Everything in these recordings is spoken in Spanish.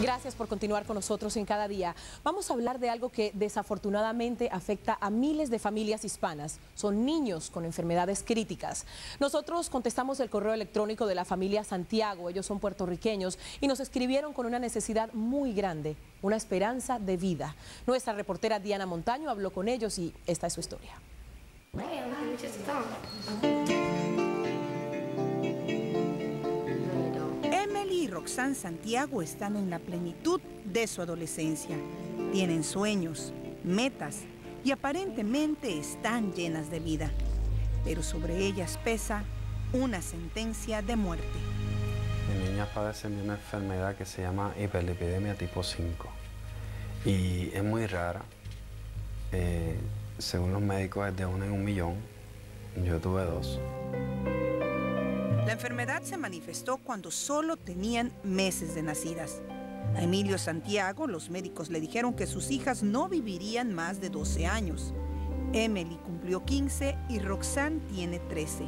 Gracias por continuar con nosotros en cada día. Vamos a hablar de algo que desafortunadamente afecta a miles de familias hispanas. Son niños con enfermedades críticas. Nosotros contestamos el correo electrónico de la familia Santiago. Ellos son puertorriqueños y nos escribieron con una necesidad muy grande, una esperanza de vida. Nuestra reportera Diana Montaño habló con ellos y esta es su historia. Roxanne Santiago están en la plenitud de su adolescencia. Tienen sueños, metas y aparentemente están llenas de vida. Pero sobre ellas pesa una sentencia de muerte. Mi niña padece de una enfermedad que se llama hiperlipidemia tipo 5 y es muy rara. Eh, según los médicos es de uno en un millón. Yo tuve dos. La enfermedad se manifestó cuando solo tenían meses de nacidas. A Emilio Santiago los médicos le dijeron que sus hijas no vivirían más de 12 años. Emily cumplió 15 y Roxanne tiene 13.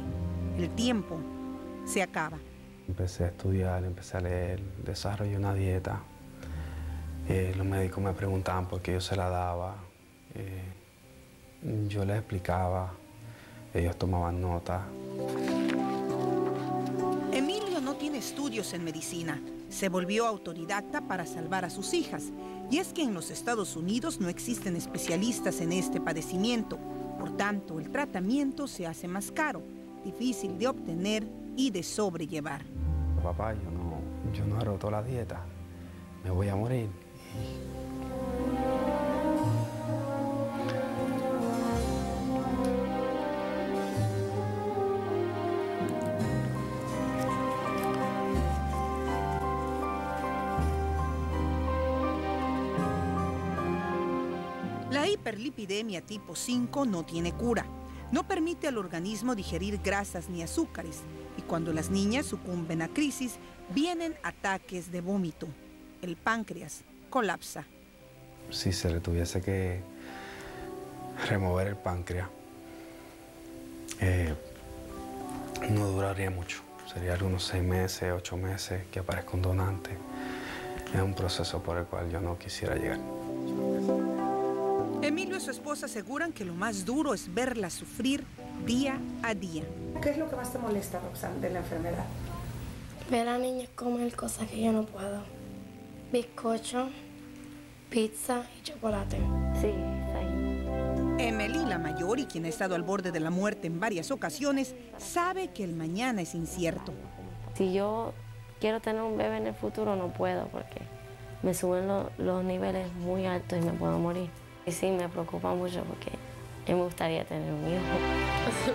El tiempo se acaba. Empecé a estudiar, empecé a leer, desarrollé una dieta. Eh, los médicos me preguntaban por qué yo se la daba. Eh, yo les explicaba, ellos tomaban nota estudios en medicina. Se volvió autodidacta para salvar a sus hijas. Y es que en los Estados Unidos no existen especialistas en este padecimiento. Por tanto, el tratamiento se hace más caro, difícil de obtener y de sobrellevar. Papá, yo no, yo no roto la dieta. Me voy a morir. Hiperlipidemia tipo 5 no tiene cura. No permite al organismo digerir grasas ni azúcares y cuando las niñas sucumben a crisis vienen ataques de vómito. El páncreas colapsa. Si se le tuviese que remover el páncreas, eh, no duraría mucho. Sería algunos seis meses, ocho meses que aparezca un donante. Es un proceso por el cual yo no quisiera llegar. Emilio y su esposa aseguran que lo más duro es verla sufrir día a día. ¿Qué es lo que más te molesta, Roxanne, de la enfermedad? Ver a niñas comer cosas que yo no puedo. Bizcocho, pizza y chocolate. Sí, sí. Emily, la mayor y quien ha estado al borde de la muerte en varias ocasiones, sabe que el mañana es incierto. Si yo quiero tener un bebé en el futuro, no puedo porque me suben los niveles muy altos y me puedo morir. Y sí, me preocupa mucho porque me gustaría tener un hijo.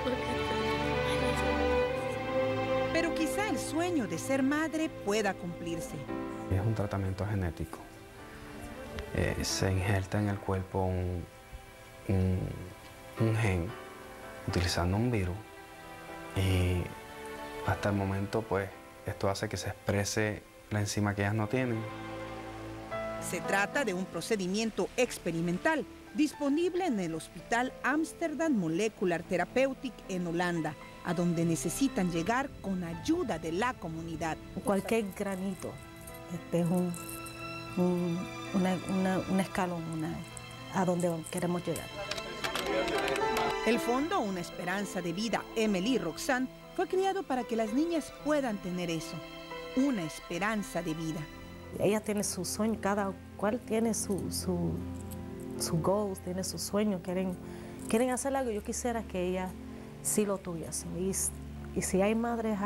Pero quizá el sueño de ser madre pueda cumplirse. Es un tratamiento genético. Eh, se injerta en el cuerpo un, un gen utilizando un virus y hasta el momento pues esto hace que se exprese la enzima que ellas no tienen se trata de un procedimiento experimental disponible en el Hospital Amsterdam Molecular Therapeutic en Holanda, a donde necesitan llegar con ayuda de la comunidad. Cualquier granito este es un, una, escalón a donde queremos llegar. El fondo Una Esperanza de Vida Emily Roxanne fue creado para que las niñas puedan tener eso, una esperanza de vida. Ella tiene su sueño, cada cual tiene su, su, su goals, tiene su sueño, quieren, quieren hacer algo. Yo quisiera que ella sí lo tuviese. Y, y si hay madres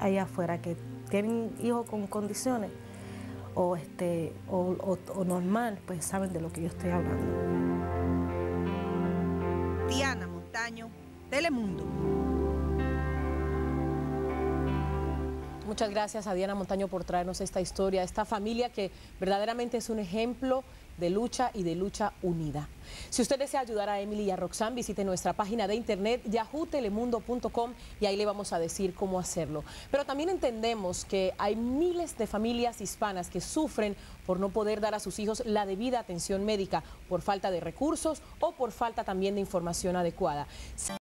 allá afuera que tienen hijos con condiciones o, este, o, o normal, pues saben de lo que yo estoy hablando. Diana Montaño, Telemundo. Muchas gracias a Diana Montaño por traernos esta historia, esta familia que verdaderamente es un ejemplo de lucha y de lucha unida. Si usted desea ayudar a Emily y a Roxanne, visite nuestra página de internet yahootelemundo.com y ahí le vamos a decir cómo hacerlo. Pero también entendemos que hay miles de familias hispanas que sufren por no poder dar a sus hijos la debida atención médica por falta de recursos o por falta también de información adecuada.